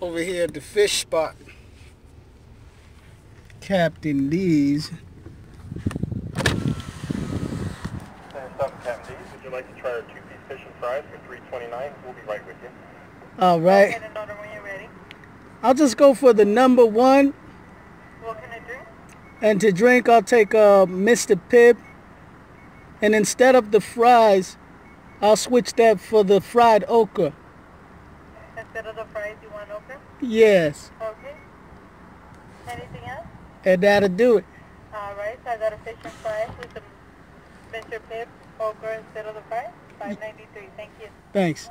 over here at the fish spot. Captain D's. Would you like to try our two-piece fish and fries for 329 We'll be right with you. All right. I'll just go for the number one. What can I drink? And to drink, I'll take uh, Mr. Pibb. And instead of the fries, I'll switch that for the fried okra. Of fries, you want okra? Yes. Okay. Anything else? And that'll do it. All right. So I got a fish and fries with some Mr. Pibb okra instead of the fries. Five ninety three. Thank you. Thanks.